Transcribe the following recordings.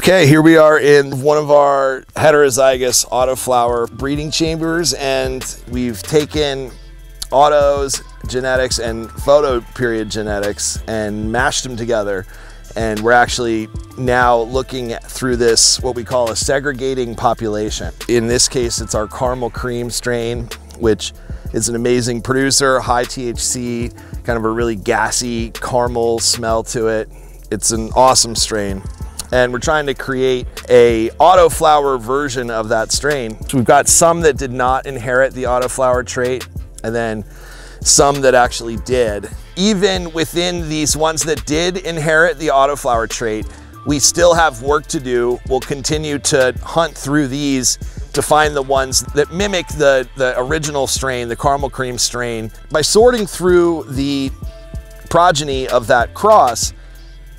Okay, here we are in one of our heterozygous autoflower breeding chambers and we've taken autos genetics and photo period genetics and mashed them together and we're actually now looking through this what we call a segregating population. In this case it's our caramel cream strain which is an amazing producer, high THC, kind of a really gassy caramel smell to it. It's an awesome strain and we're trying to create a autoflower version of that strain. So we've got some that did not inherit the autoflower trait and then some that actually did. Even within these ones that did inherit the autoflower trait, we still have work to do. We'll continue to hunt through these to find the ones that mimic the, the original strain, the caramel cream strain. By sorting through the progeny of that cross,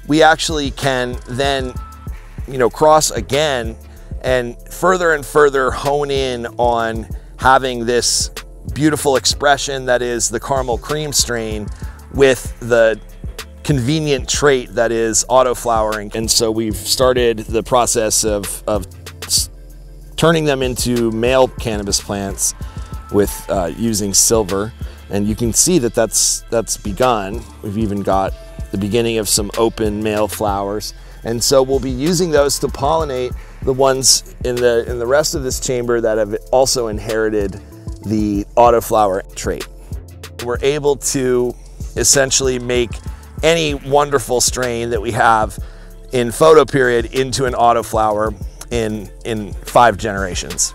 we actually can then, you know, cross again and further and further hone in on having this beautiful expression that is the caramel cream strain with the convenient trait that is autoflowering. And so we've started the process of, of turning them into male cannabis plants with uh, using silver. And you can see that that's, that's begun. We've even got the beginning of some open male flowers. And so we'll be using those to pollinate the ones in the, in the rest of this chamber that have also inherited the autoflower trait. We're able to essentially make any wonderful strain that we have in photo period into an autoflower in, in five generations.